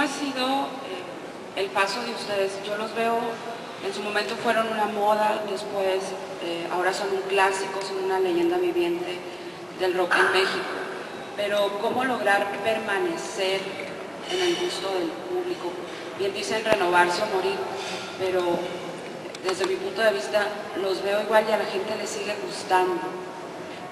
ha sido eh, el paso de ustedes? Yo los veo, en su momento fueron una moda, después eh, ahora son un clásico, son una leyenda viviente del rock en México. Pero ¿cómo lograr permanecer en el gusto del público? Bien dicen renovarse o morir, pero desde mi punto de vista los veo igual y a la gente le sigue gustando.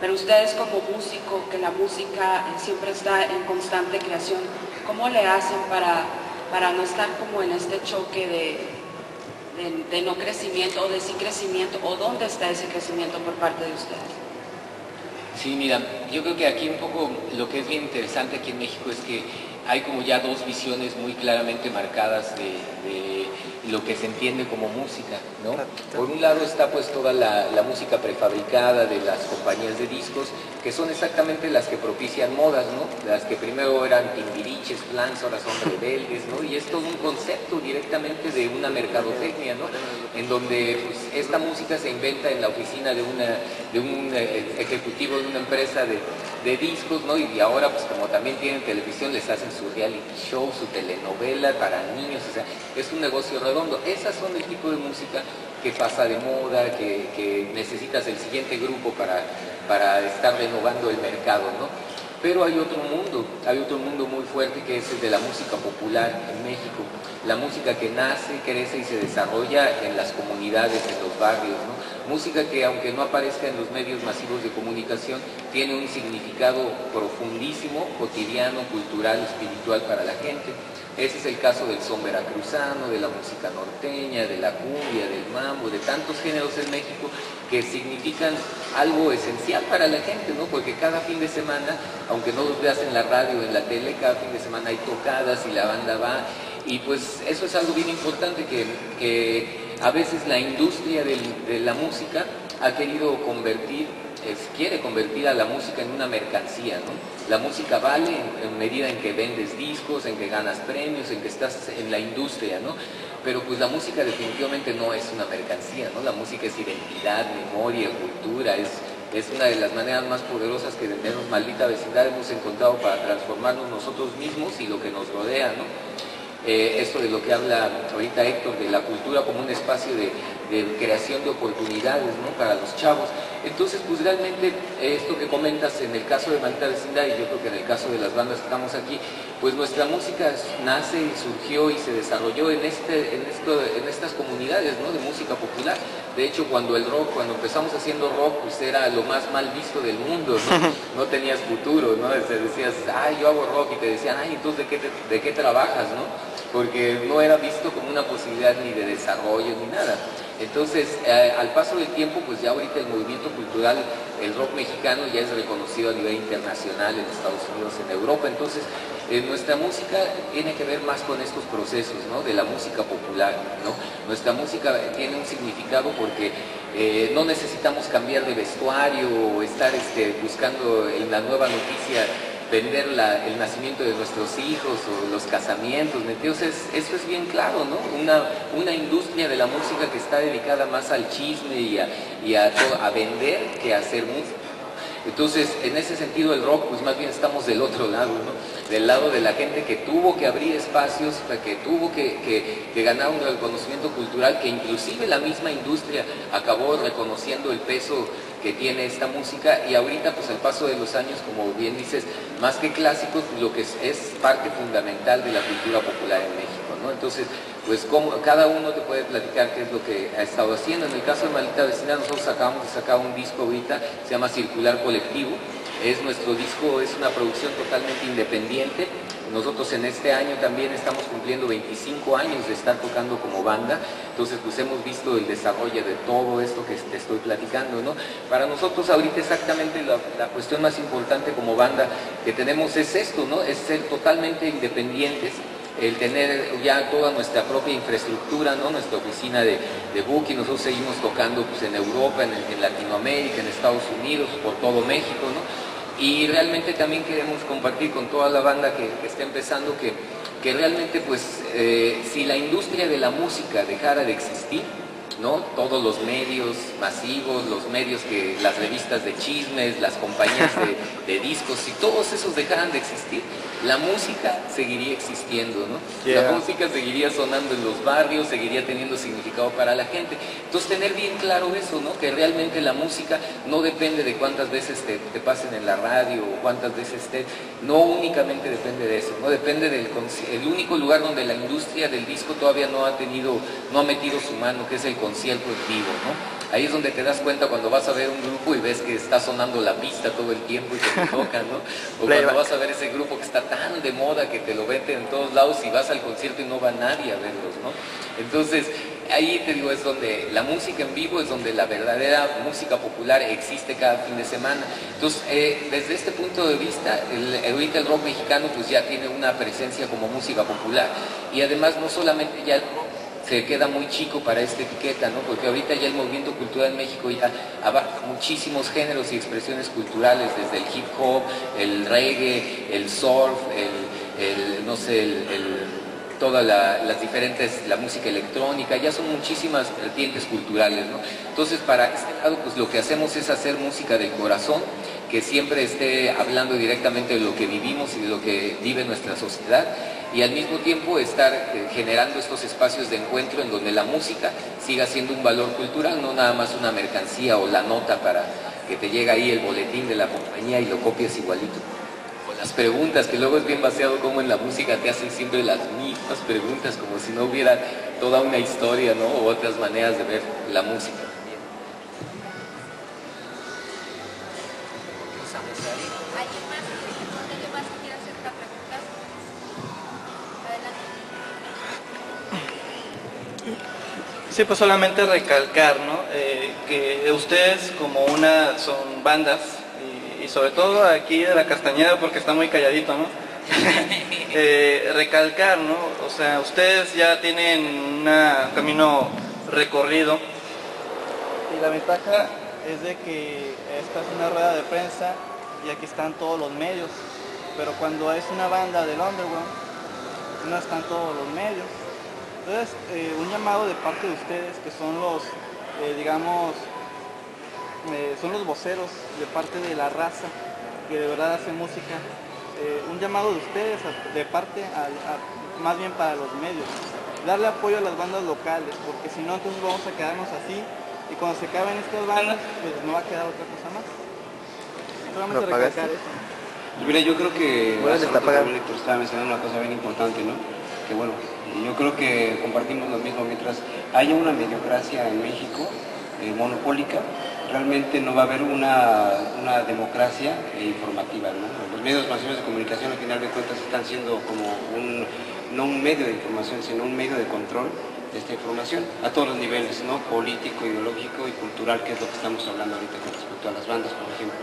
Pero ustedes como músico, que la música siempre está en constante creación, ¿cómo le hacen para, para no estar como en este choque de, de, no crecimiento o de sí crecimiento? ¿O dónde está ese crecimiento por parte de ustedes? Sí, mira, yo creo que aquí un poco lo que es bien interesante aquí en México es que hay como ya dos visiones muy claramente marcadas de, lo que se entiende como música, ¿no? Por un lado está pues toda la, música prefabricada de las compañías de discos, que son exactamente las que propician modas, ¿no? Las que primero eran timbiriches, plans, ahora son rebeldes, ¿no? Y es todo un concepto directamente de una mercadotecnia, ¿no? En donde pues, esta música se inventa en la oficina de, una, de un eh, ejecutivo de una empresa de, de discos, ¿no? Y ahora pues como también tienen televisión les hacen su reality show, su telenovela para niños, o sea, es un negocio redondo. Esas son el tipo de música que pasa de moda, que, necesitas el siguiente grupo para, para estar renovando el mercado, ¿no? Pero hay otro mundo, hay otro mundo muy fuerte que es el de la música popular en México. La música que nace, crece y se desarrolla en las comunidades, en los barrios, ¿no? Música que aunque no aparezca en los medios masivos de comunicación, tiene un significado profundísimo, cotidiano, cultural, espiritual para la gente. Ese es el caso del son veracruzano, de la música norteña, de la cumbia, del mambo, de tantos géneros en México que significan algo esencial para la gente, ¿no? Porque cada fin de semana, aunque no los veas en la radio en la tele, cada fin de semana hay tocadas y la banda va. Y pues eso es algo bien importante que, a veces la industria de la música ha querido convertir quiere convertir a la música en una mercancía, ¿no? La música vale en, medida en que vendes discos, en que ganas premios, en que estás en la industria, ¿no? Pero pues la música definitivamente no es una mercancía, ¿no? La música es identidad, memoria, cultura, es, es una de las maneras más poderosas que de menos maldita vecindad hemos encontrado para transformarnos nosotros mismos y lo que nos rodea, ¿no? Eh, esto de lo que habla ahorita Héctor, de la cultura como un espacio de, creación de oportunidades ¿no? para los chavos. Entonces, pues realmente esto que comentas en el caso de Maldita Vecindad y yo creo que en el caso de las bandas que estamos aquí, pues nuestra música nace y surgió y se desarrolló en, este, en, esto, en estas comunidades ¿no? de música popular. De hecho, cuando el rock, cuando empezamos haciendo rock, pues era lo más mal visto del mundo, no, tenías futuro, ¿no? Decías, ay, yo hago rock y te decían, ay, entonces ¿de qué, de qué trabajas, no? porque no era visto como una posibilidad ni de desarrollo ni nada. Entonces, eh, al paso del tiempo, pues ya ahorita el movimiento cultural, el rock mexicano ya es reconocido a nivel internacional en Estados Unidos, en Europa. Entonces, eh, nuestra música tiene que ver más con estos procesos, ¿no? De la música popular, ¿no? Nuestra música tiene un significado porque eh, no necesitamos cambiar de vestuario o estar este, buscando en la nueva noticia vender el nacimiento de nuestros hijos o los casamientos, Entonces, eso es bien claro, ¿no? Una, una industria de la música que está dedicada más al chisme y a, a, a vender que a hacer música. Entonces, en ese sentido, el rock, pues más bien estamos del otro lado, ¿no? Del lado de la gente que tuvo que abrir espacios, que tuvo que, que, ganar un reconocimiento cultural, que inclusive la misma industria acabó reconociendo el peso que tiene esta música y ahorita, pues al paso de los años, como bien dices, más que clásicos, lo que es, es parte fundamental de la cultura popular en México, ¿no? Entonces, pues cada uno te puede platicar qué es lo que ha estado haciendo. En el caso de Maldita Vecina, nosotros acabamos de sacar un disco ahorita, se llama Circular Colectivo. Es nuestro disco, es una producción totalmente independiente. Nosotros en este año también estamos cumpliendo 25 años de estar tocando como banda, entonces pues hemos visto el desarrollo de todo esto que te estoy platicando, ¿no? Para nosotros ahorita exactamente la, cuestión más importante como banda que tenemos es esto, ¿no? Es ser totalmente independientes, el tener ya toda nuestra propia infraestructura, ¿no? nuestra oficina de, de booking, nosotros seguimos tocando pues, en Europa, en, Latinoamérica, en Estados Unidos, por todo México, ¿no? Y realmente también queremos compartir con toda la banda que, está empezando que, que realmente pues eh, si la industria de la música dejara de existir, ¿no? Todos los medios masivos, los medios que, las revistas de chismes, las compañías de, discos, si todos esos dejaran de existir, la música seguiría existiendo, ¿no? La música seguiría sonando en los barrios, seguiría teniendo significado para la gente. Entonces tener bien claro eso, ¿no? Que realmente la música no depende de cuántas veces te, pasen en la radio o cuántas veces te... No únicamente depende de eso, ¿no? Depende del el único lugar donde la industria del disco todavía no ha tenido, no ha metido su mano, que es el concierto en vivo, ¿no? Ahí es donde te das cuenta cuando vas a ver un grupo y ves que está sonando la pista todo el tiempo y que te tocan, ¿no? O cuando vas a ver ese grupo que está tan de moda que te lo vete en todos lados y vas al concierto y no va nadie a verlos, ¿no? Entonces, ahí te digo, es donde la música en vivo es donde la verdadera música popular existe cada fin de semana. Entonces, eh, desde este punto de vista, el, ahorita el rock mexicano pues ya tiene una presencia como música popular. Y además no solamente ya se queda muy chico para esta etiqueta, ¿no? Porque ahorita ya el movimiento cultural en México ya abarca muchísimos géneros y expresiones culturales, desde el hip hop, el reggae, el surf, el, no sé, el todas las diferentes, la música electrónica, ya son muchísimas vertientes culturales, ¿no? Entonces, para este lado, pues lo que hacemos es hacer música del corazón, que siempre esté hablando directamente de lo que vivimos y de lo que vive nuestra sociedad, y al mismo tiempo estar eh, generando estos espacios de encuentro en donde la música siga siendo un valor cultural, no nada más una mercancía o la nota para que te llegue ahí el boletín de la compañía y lo copies igualito las preguntas, que luego es bien vaciado como en la música te hacen siempre las mismas preguntas, como si no hubiera toda una historia, ¿no? O otras maneras de ver la música. Sí, pues solamente recalcar, ¿no? Eh, que ustedes como una son bandas sobre todo aquí de la Castañeda porque está muy calladito, ¿no? Eh, recalcar, ¿no? O sea, ustedes ya tienen un camino recorrido y la ventaja es de que esta es una rueda de prensa y aquí están todos los medios, pero cuando es una banda del underground no están todos los medios. Entonces, eh, un llamado de parte de ustedes que son los, eh, digamos, eh, son los voceros de parte de la raza que de verdad hace música. Eh, un llamado de ustedes, de parte, más bien para los medios. Darle apoyo a las bandas locales, porque si no, entonces vamos a quedarnos así. Y cuando se acaben estas bandas, pues no va a quedar otra cosa más. Solamente recalcar eso. Mira, yo creo que bueno, Héctor estaba mencionando una cosa bien importante, ¿no? Bueno, yo creo que compartimos lo mismo mientras haya una mediocracia en México, eh, monopólica, realmente no va a haber una, democracia informativa. Los medios masivos de comunicación al final de cuentas están siendo como un, no un medio de información, sino un medio de control de esta información a todos los niveles, ¿no? político, ideológico y cultural, que es lo que estamos hablando ahorita con respecto a las bandas, por ejemplo.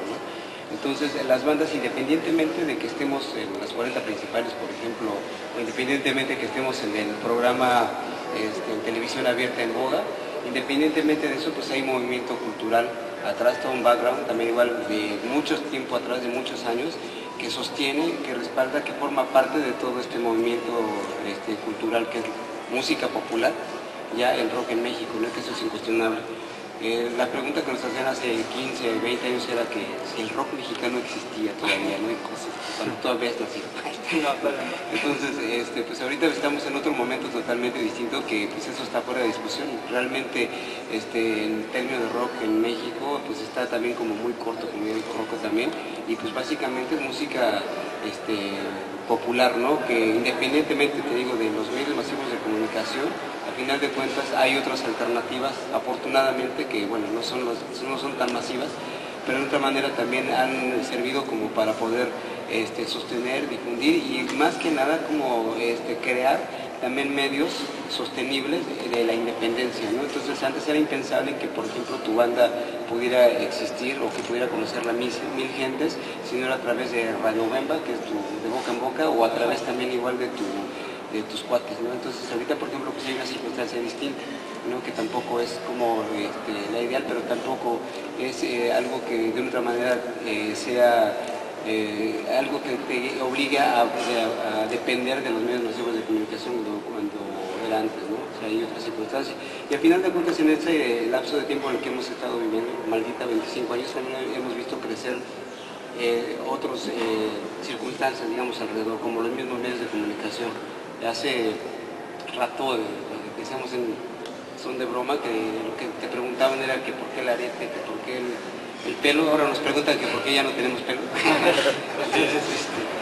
Entonces, las bandas, independientemente de que estemos en las 40 principales, por ejemplo, o independientemente de que estemos en el programa este, en televisión abierta en boda, Independientemente de eso, pues hay movimiento cultural atrás, todo un background, también igual de mucho tiempo atrás, de muchos años, que sostiene, que respalda, que forma parte de todo este movimiento este, cultural que es música popular, ya el rock en México, ¿no? que eso es incuestionable. Eh, la pregunta que nos hacían hace 15, 20 años era que si el rock mexicano existía todavía, ¿no? cuando todavía es nacido. Entonces, este, pues ahorita estamos en otro momento totalmente distinto que pues eso está fuera de discusión. Realmente este, el término de rock en México pues está también como muy corto, como el rock también, y pues básicamente es música este, popular, ¿no? Que independientemente, te digo, de los medios masivos de comunicación, al final de cuentas hay otras alternativas, afortunadamente, que bueno, no son, no son tan masivas, pero de otra manera también han servido como para poder este, sostener, difundir y más que nada como este, crear también medios sostenibles de la independencia. Entonces antes era impensable que por ejemplo tu banda pudiera existir o que pudiera conocerla mil, mil gentes, sino era a través de Radio Bemba, que es tu, de boca en boca, o a través también igual de tu de tus cuates. Entonces ahorita, por ejemplo, pues hay una circunstancia distinta. Que tampoco es como este, la ideal, pero tampoco es eh, algo que de otra manera eh, sea eh, algo que te obliga a, depender de los medios masivos de comunicación cuando, era antes, ¿no? O sea, hay otras circunstancias. Y al final de cuentas, en ese lapso de tiempo en el que hemos estado viviendo, maldita 25 años, hemos visto crecer eh, otras eh, circunstancias, digamos, alrededor, como los mismos medios de comunicación. Hace rato, eh, decíamos en son de broma, que lo que te preguntaban era que por qué el arete, que por qué el, pelo, ahora nos preguntan que por qué ya no tenemos pelo. Entonces, este,